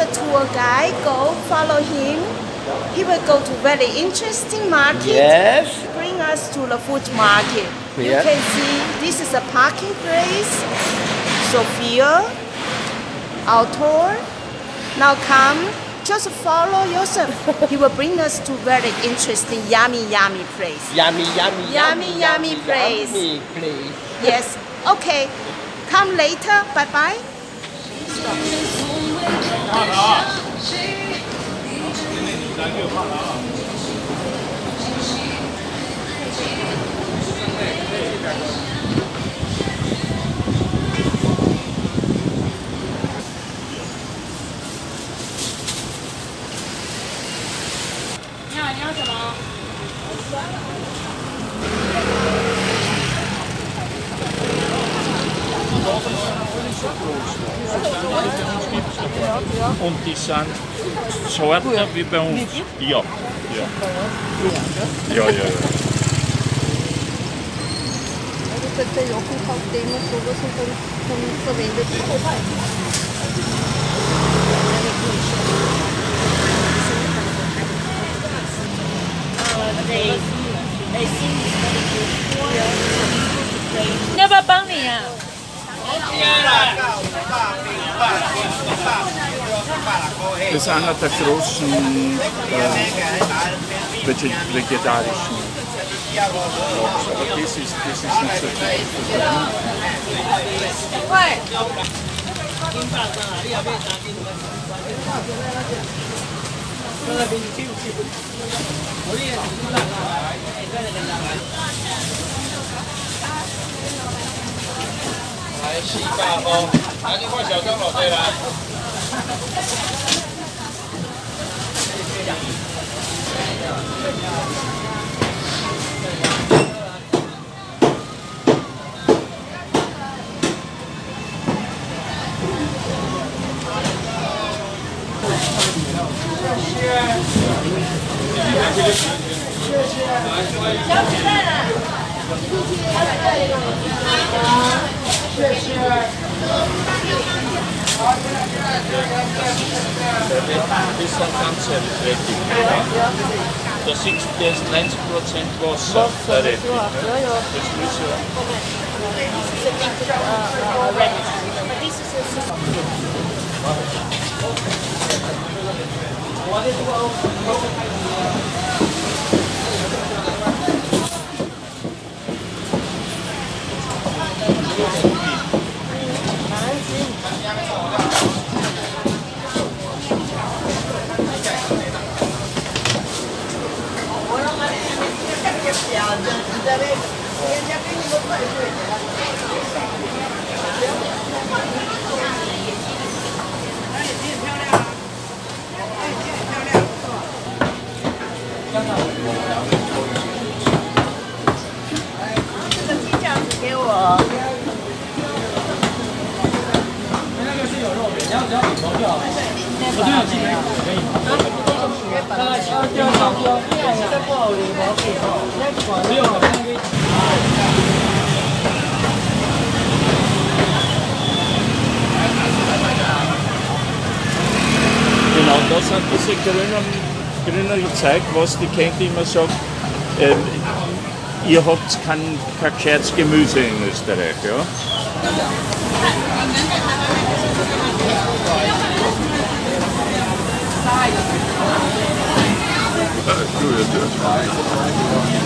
a tour guide. Go follow him. He will go to very interesting market. Yes. Bring us to the food market. You can see this is a parking place. Sophia, our tour. Now come, just follow yourself. he will bring us to very interesting, yummy, yummy place. Yummy, yummy, Yummy, yummy place. Yummy place. Yes. Okay. Come later. Bye bye. 怕的啊因为你咱就怕了好你好你要什么？Und die sind Sorte wie bei uns. Ja. Ja, ja, ja. Also não Jochen kauft den und sowas und dann, dann verwendet die não, Never bang me out. Das ist einer der großen äh, vegetarischen Blogs, aber das ist, das ist nicht so viel. 四百块，那你看小张落地啦。 Das sind ganzjährig Da sitzt das 90% Yeah, I'm just, I'm just, I'm just, I'm just, I'm just, I'm just, I'm just, I'm just, I'm Genau, das sind diese grünen, grünen gezeigt, was die kennt immer sagt, ähm, ihr habt kein, kein gescheites Gemüse in Österreich. Ja? Vai, vai, vai.